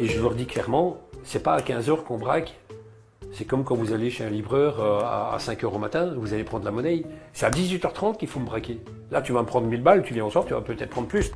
Et je leur dis clairement, c'est pas à 15h qu'on braque. C'est comme quand vous allez chez un livreur euh, à 5h au matin, vous allez prendre la monnaie. C'est à 18h30 qu'il faut me braquer. Là, tu vas me prendre 1000 balles, tu viens en soir, tu vas peut-être prendre plus.